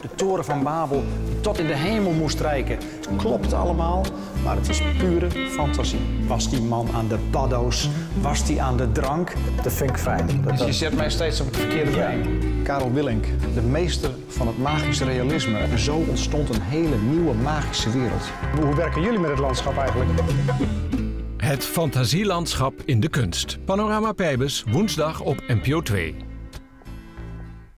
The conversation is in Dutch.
de toren van Babel tot in de hemel moest reiken. Klopt allemaal, maar het is pure fantasie. Was die man aan de paddo's? Was die aan de drank? Dat vind ik fijn. Dus je zet mij steeds op het verkeerde been. Karel Willink, de meester van het magische realisme. En zo ontstond een hele nieuwe magische wereld. Hoe werken jullie met het landschap eigenlijk? Het fantasielandschap in de kunst. Panorama Pijbus, woensdag op NPO 2.